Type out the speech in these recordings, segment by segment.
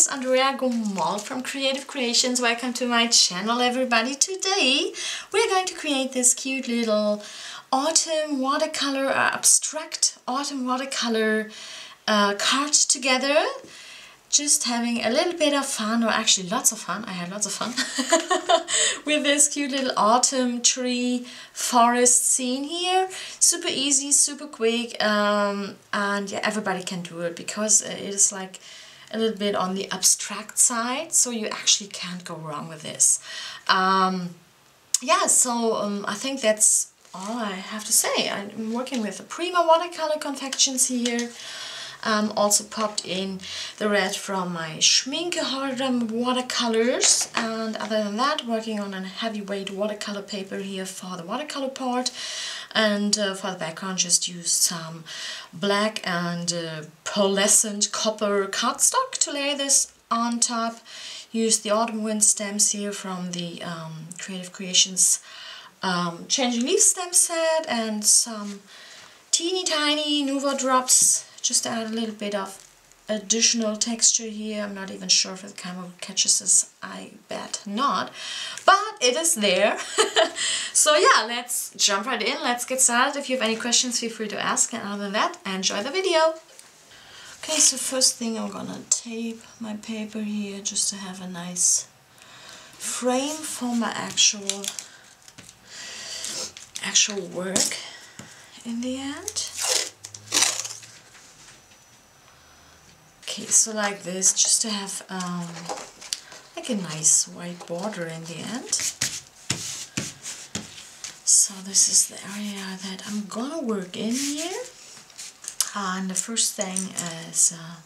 is Andrea Gomoll from Creative Creations. Welcome to my channel everybody. Today we're going to create this cute little autumn watercolor, uh, abstract autumn watercolor uh, card together just having a little bit of fun, or actually lots of fun, I had lots of fun, with this cute little autumn tree forest scene here. Super easy, super quick, um, and yeah, everybody can do it because it is like a little bit on the abstract side, so you actually can't go wrong with this. Um, yeah, so um, I think that's all I have to say. I'm working with the Prima Watercolor Confections here. Um, also popped in the red from my Schmincke Horadam watercolors and other than that working on a heavyweight watercolor paper here for the watercolor part and uh, for the background just used some black and uh, pearlescent copper cardstock to lay this on top. Used the Autumn Wind stems here from the um, Creative Creations um, Changing Leaf stem set and some teeny tiny Nuvo drops just to add a little bit of additional texture here. I'm not even sure if the camera catches this. I bet not. But it is there. so yeah, let's jump right in. Let's get started. If you have any questions, feel free to ask. And other than that, enjoy the video. Okay, so first thing I'm gonna tape my paper here just to have a nice frame for my actual actual work in the end. Okay, so like this, just to have um, like a nice white border in the end. So this is the area that I'm gonna work in here. Uh, and the first thing is uh,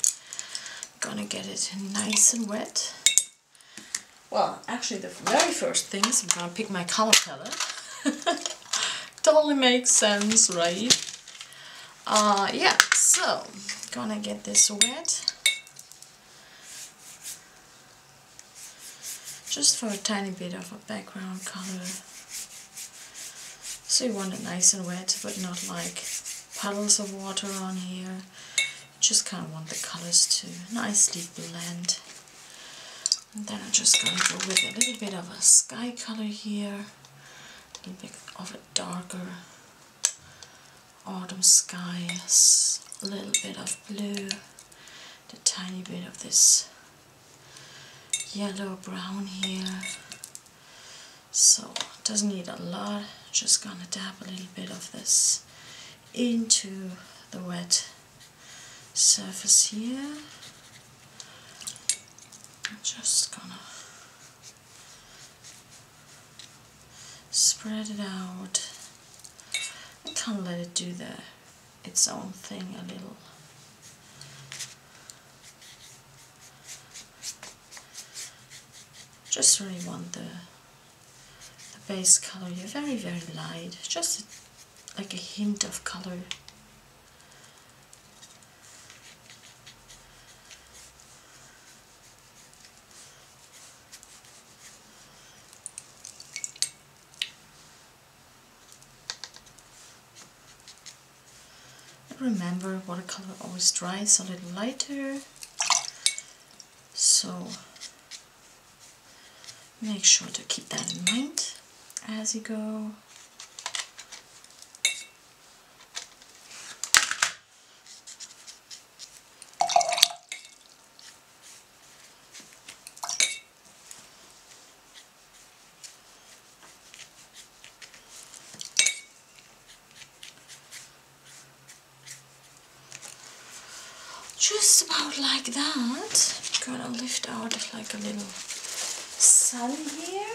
gonna get it nice and wet. Well, actually the very first thing is I'm gonna pick my color palette. totally makes sense, right? Uh, yeah, so gonna get this wet. Just for a tiny bit of a background color. So you want it nice and wet, but not like puddles of water on here. Just kind of want the colors to nicely blend. And then I'm just going to go with a little bit of a sky color here, a little bit of a darker autumn sky, a little bit of blue, a tiny bit of this yellow brown here. So doesn't need a lot. Just gonna dab a little bit of this into the wet surface here. Just gonna spread it out. Kind of let it do the its own thing a little just really want the, the base color here very very light. Just like a hint of color. Remember watercolor always dries a little lighter. So Make sure to keep that in mind as you go. just about like that. Gonna lift out like a little sun here.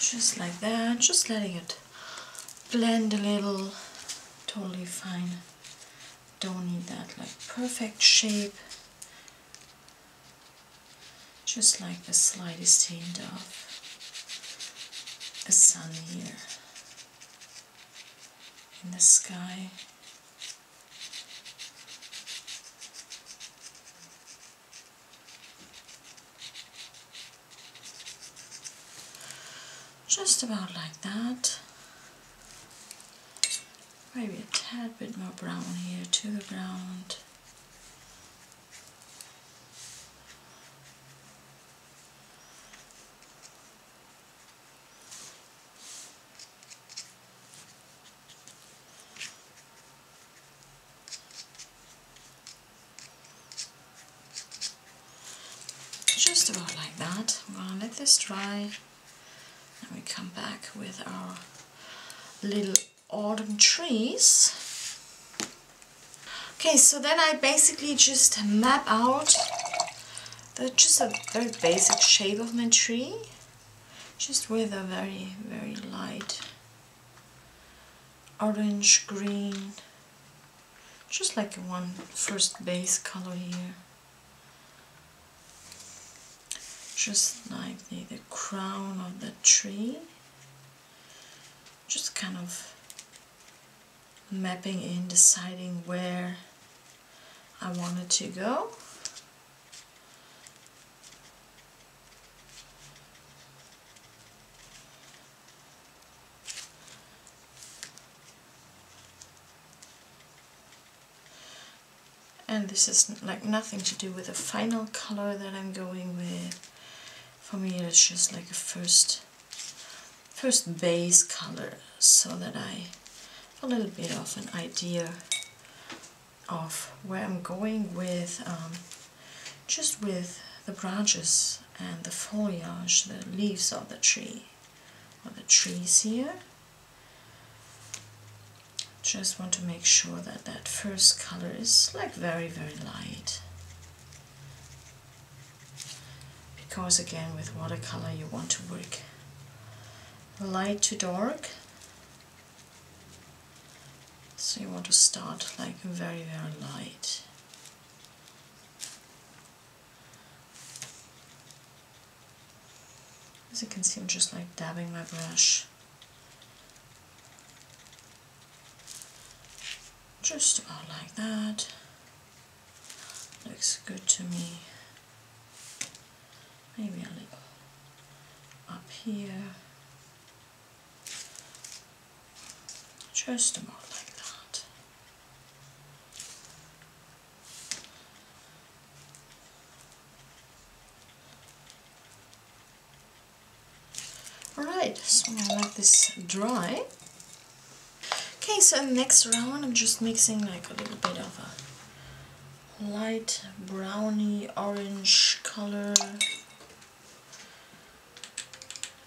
Just like that, just letting it blend a little, totally fine. Don't need that like perfect shape. Just like the slightest hint of a sun here in the sky. Just about like that maybe a tad bit more brown here to the ground. Just about like that. I'm gonna let this dry back with our little autumn trees. Okay, so then I basically just map out the just a very basic shape of my tree, just with a very, very light orange, green, just like one first base color here. Just like the, the crown of the tree. Kind of mapping in, deciding where I wanted to go. and this is like nothing to do with the final color that I'm going with. For me it's just like a first first base color so that I a little bit of an idea of where I'm going with um, just with the branches and the foliage, the leaves of the tree or the trees here. Just want to make sure that that first color is like very very light because again with watercolor you want to work light to dark so you want to start like very, very light. As you can see, I'm just like dabbing my brush. Just about like that. Looks good to me. Maybe a little up here. Just about like that. Alright, so I'm gonna let this dry. Okay, so next round I'm just mixing like a little bit of a light browny orange color.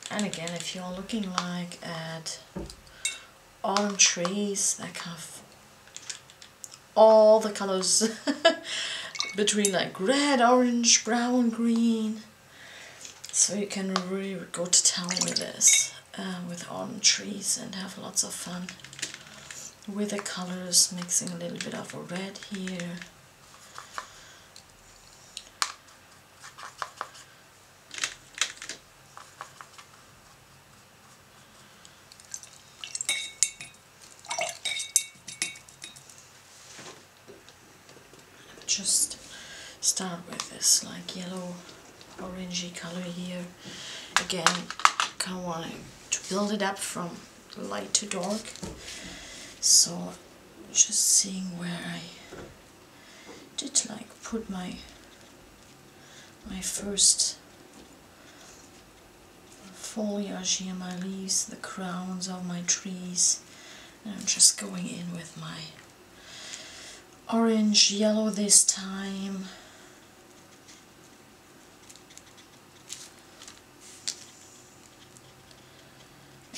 And again, if you're looking like at autumn trees, that kind of all the colors between like red, orange, brown, green, so you can really go to town with this, uh, with autumn trees and have lots of fun with the colors, mixing a little bit of a red here. Just start with this like yellow orangey color here. Again, kind of want to build it up from light to dark. So just seeing where I did like put my my first foliage here, my leaves, the crowns of my trees. And I'm just going in with my orange yellow this time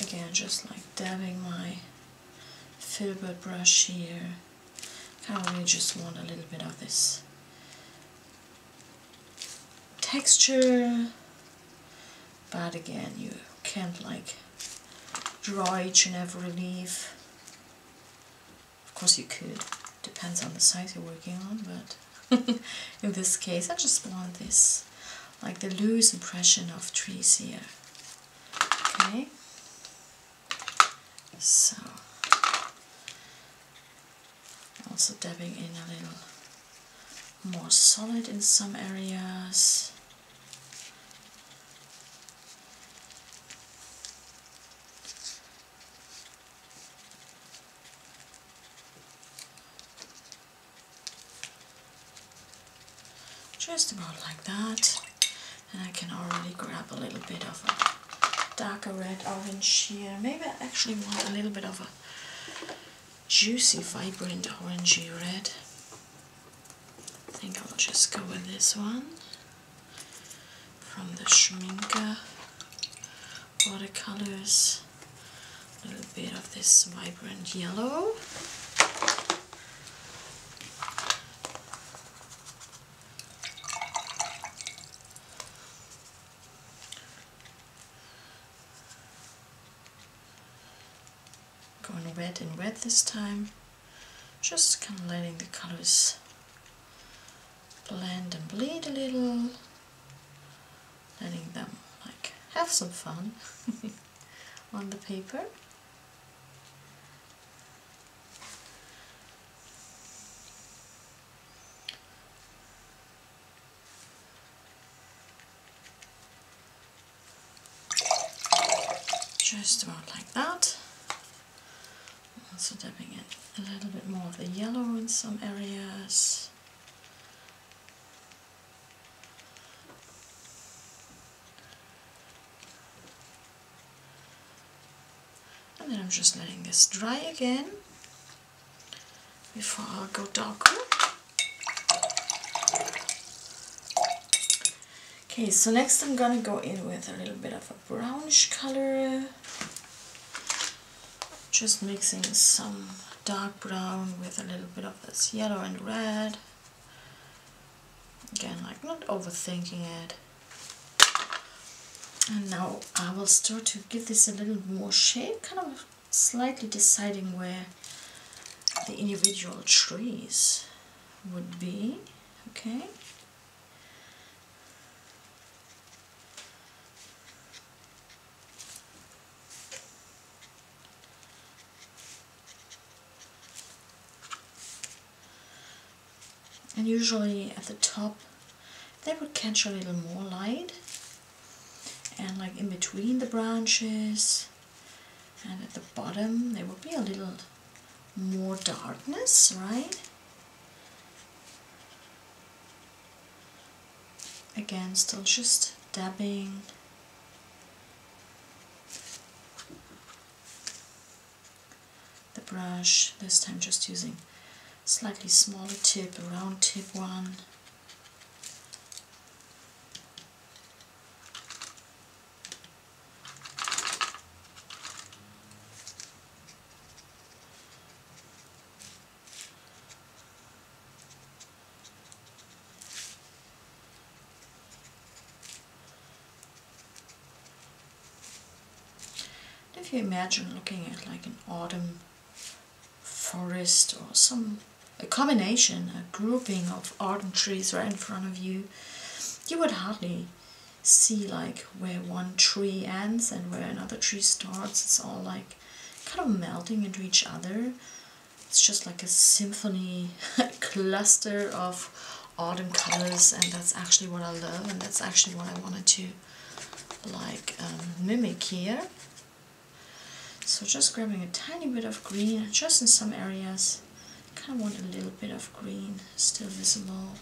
again just like dabbing my filbert brush here. Of really just want a little bit of this texture. But again you can't like draw each and every leaf. Of course you could. Depends on the size you're working on but in this case I just want this like the loose impression of trees here. Okay so also dabbing in a little more solid in some areas. Just about like that. And I can already grab a little bit of darker red orange here. Maybe I actually want a little bit of a juicy, vibrant orangey red. I think I'll just go with this one from the Schmincke watercolors. A little bit of this vibrant yellow. Going red this time. Just kind of letting the colors blend and bleed a little. Letting them like have some fun on the paper. Just about like that. Also dabbing in a little bit more of the yellow in some areas. And then I'm just letting this dry again before I'll go darker. Okay, so next I'm gonna go in with a little bit of a brownish color. Just mixing some dark brown with a little bit of this yellow and red. Again, like not overthinking it. And now I will start to give this a little more shape, kind of slightly deciding where the individual trees would be, okay? And usually at the top they would catch a little more light and like in between the branches and at the bottom there will be a little more darkness, right? Again, still just dabbing. The brush, this time just using slightly smaller tip, a round tip one. if you imagine looking at like an autumn forest or some a combination, a grouping of autumn trees right in front of you, you would hardly see like where one tree ends and where another tree starts. It's all like kind of melting into each other. It's just like a symphony a cluster of autumn colors and that's actually what I love and that's actually what I wanted to like um, mimic here. So just grabbing a tiny bit of green, just in some areas. Of want a little bit of green still visible.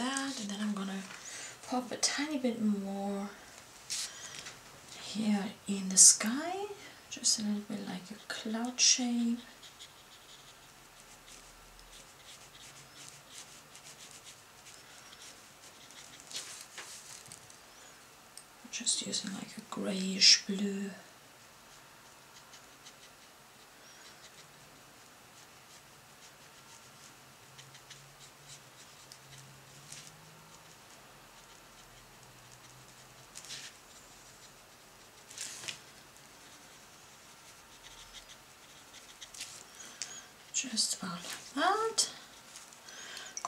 that and then I'm gonna pop a tiny bit more here in the sky. Just a little bit like a cloud shape just using like a grayish blue just about like that.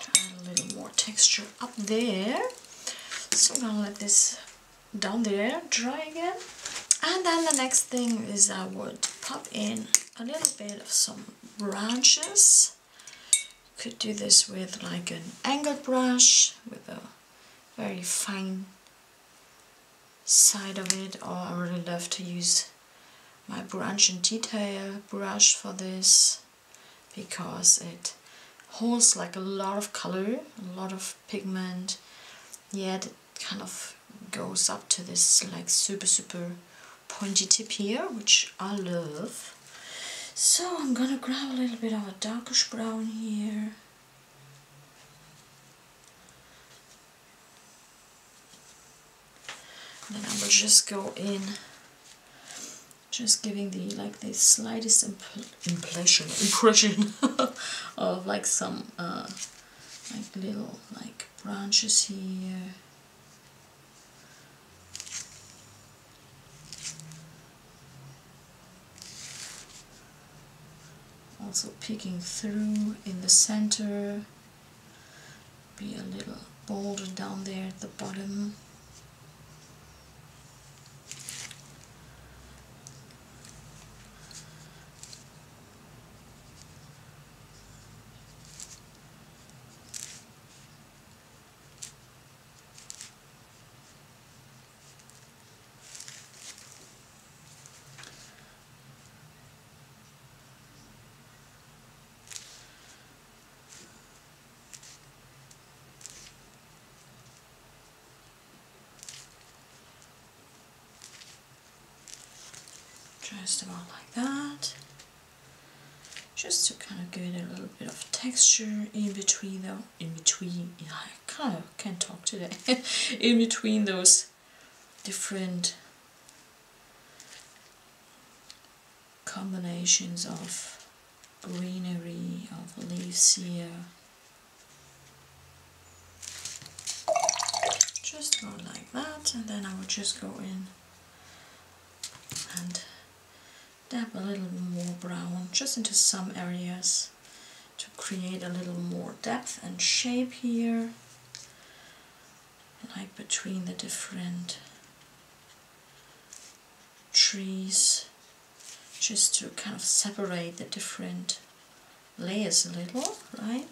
Try a little more texture up there. So I'm gonna let this down there dry again. And then the next thing is I would pop in a little bit of some branches. You Could do this with like an angled brush with a very fine side of it or I really love to use my branch and detail brush for this because it holds like a lot of color, a lot of pigment, yet it kind of goes up to this like super super pointy tip here, which I love. So I'm gonna grab a little bit of a darkish brown here. Then I will just go in just giving the like the slightest impression impression of like some uh, like little like branches here. Also peeking through in the center. Be a little bolder down there at the bottom just about like that. Just to kind of give it a little bit of texture in between though in between yeah, I kind of can't talk today. In between those different combinations of greenery of leaves here. Just about like that and then I will just go in and dab a little more brown just into some areas to create a little more depth and shape here like between the different trees just to kind of separate the different layers a little, right?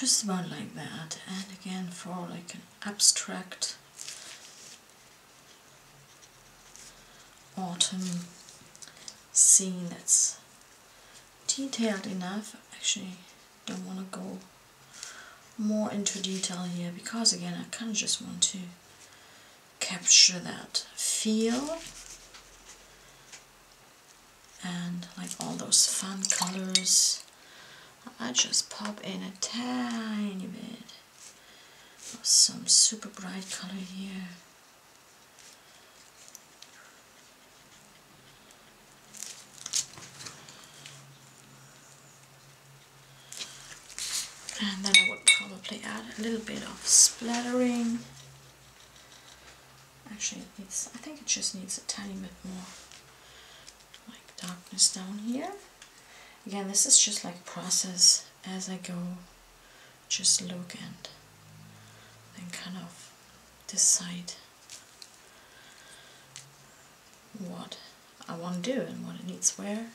Just about like that and again for like an abstract autumn scene that's detailed enough actually don't want to go more into detail here because again I kind of just want to capture that feel and like all those fun colors I just pop in a tiny bit of some super bright color here. And then I would probably add a little bit of splattering. Actually, it's, I think it just needs a tiny bit more like darkness down here. Again, this is just like process as I go. Just look and then kind of decide what I want to do and what it needs where.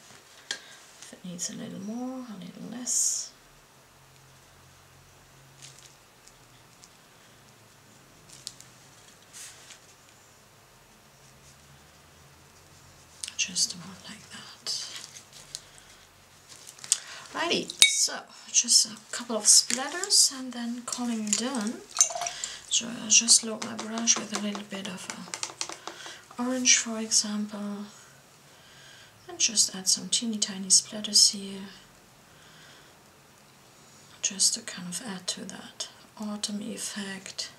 If it needs a little more, a little less. Just about like that. Righty, so just a couple of splatters and then calling done. So I just load my brush with a little bit of uh, orange for example and just add some teeny tiny splatters here just to kind of add to that autumn effect.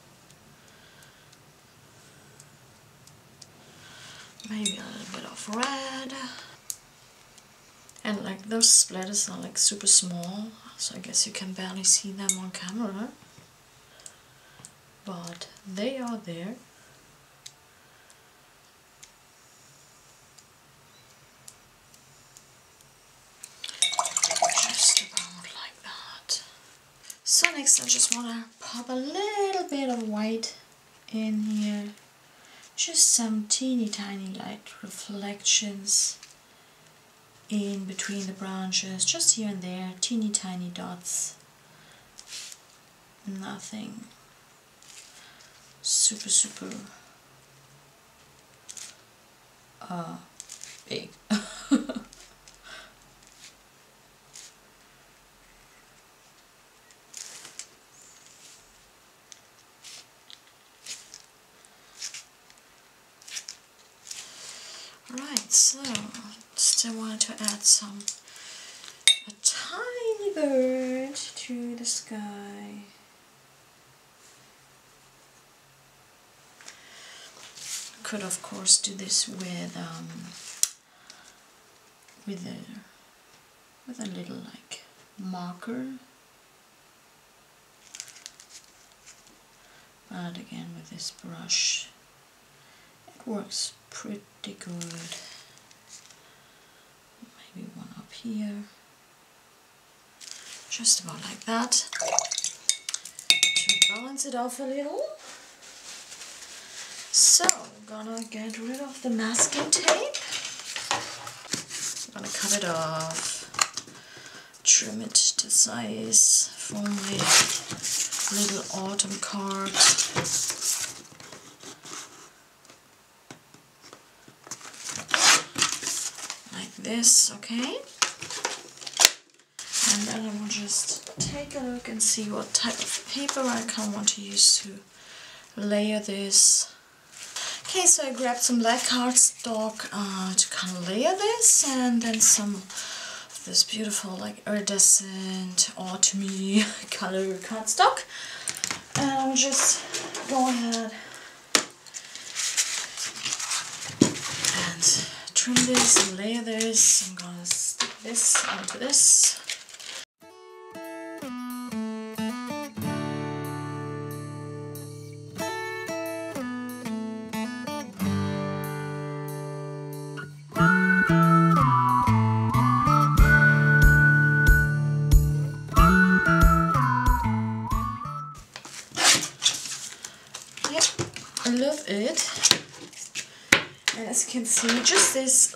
Maybe a little bit of red. And like those splatters are like super small, so I guess you can barely see them on camera. But they are there. Just about like that so next I just want to pop a little bit of white in here. Just some teeny tiny light reflections in between the branches, just here and there, teeny tiny dots. Nothing super super uh, big. Right, so still wanted to add some a tiny bird to the sky. Could of course do this with um, with a with a little like marker but again with this brush it works pretty good. Here. Just about like that. To balance it off a little. So, gonna get rid of the masking tape. gonna cut it off. Trim it to size for my little autumn card. Like this, okay? And then I will just take a look and see what type of paper I of want to use to layer this. Okay, so I grabbed some black cardstock uh, to kind of layer this and then some of this beautiful like iridescent autumny color cardstock. And I'll just go ahead and trim this and layer this. I'm gonna stick this onto this.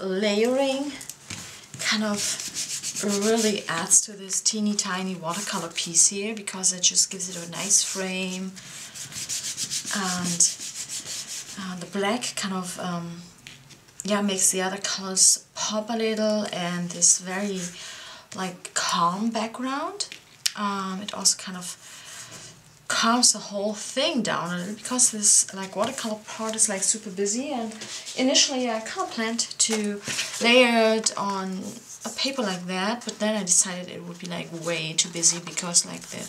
Layering kind of really adds to this teeny tiny watercolor piece here because it just gives it a nice frame and uh, the black kind of um, yeah makes the other colors pop a little and this very like calm background. Um, it also kind of calms the whole thing down a little because this like watercolor part is like super busy and initially I kind of planned to layer it on a paper like that but then I decided it would be like way too busy because like the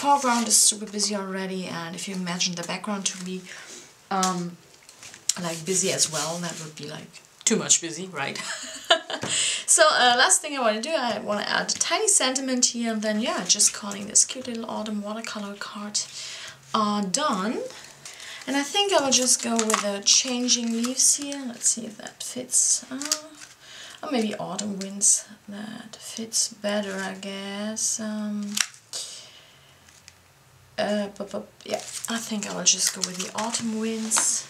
foreground is super busy already and if you imagine the background to be um, like busy as well that would be like too much busy, right? so uh, last thing I want to do, I want to add a tiny sentiment here and then yeah, just calling this cute little autumn watercolor card uh, done. And I think I will just go with the changing leaves here. Let's see if that fits. Uh, or maybe autumn winds. That fits better, I guess. Um, uh, but, but yeah, I think I will just go with the autumn winds.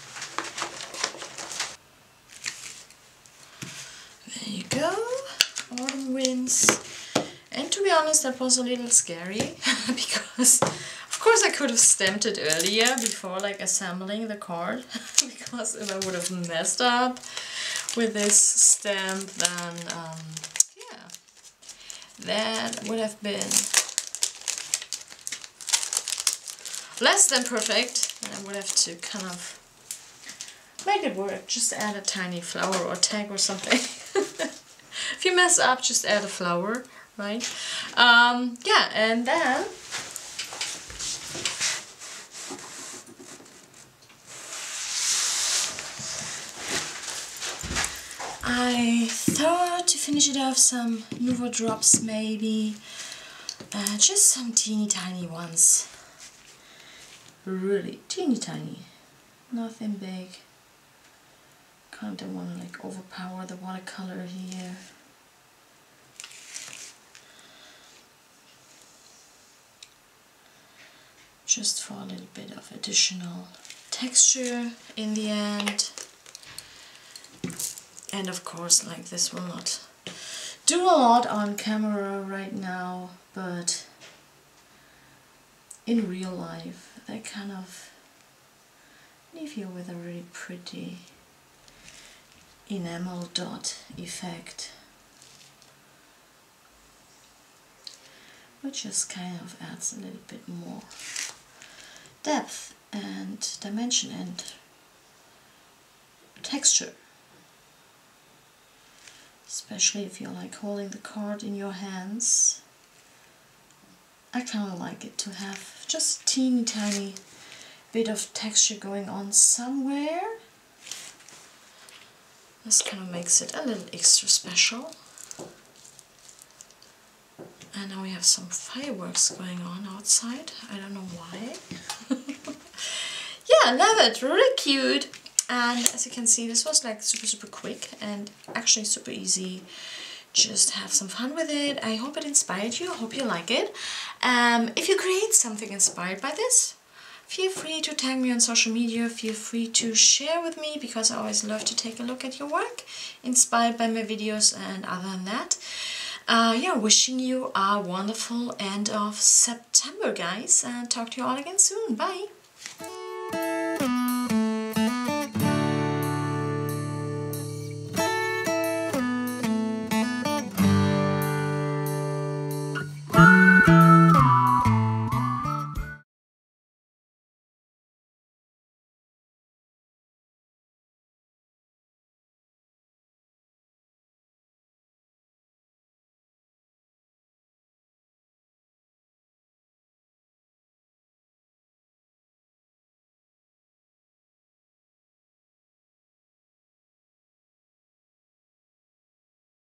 Penguins. And to be honest, that was a little scary because of course I could have stamped it earlier before like assembling the card because if I would have messed up with this stamp then um, yeah that would have been less than perfect and I would have to kind of make it work just add a tiny flower or tag or something if you mess up just add a flower right? Um, yeah and then I thought to finish it off some Nuvo drops maybe uh, just some teeny tiny ones. Really teeny tiny. Nothing big. Kind of want to like overpower the watercolor here just for a little bit of additional texture in the end. And of course like this will not do a lot on camera right now but in real life they kind of leave you with a really pretty enamel dot effect which just kind of adds a little bit more depth and dimension and texture. Especially if you're like holding the card in your hands. I kind of like it to have just teeny tiny bit of texture going on somewhere. This kind of makes it a little extra special and now we have some fireworks going on outside. I don't know why. yeah, love it. Really cute. And as you can see, this was like super, super quick and actually super easy. Just have some fun with it. I hope it inspired you. I hope you like it. Um, if you create something inspired by this, feel free to tag me on social media. Feel free to share with me because I always love to take a look at your work inspired by my videos and other than that. Uh, yeah, wishing you a wonderful end of September, guys, and talk to you all again soon. Bye!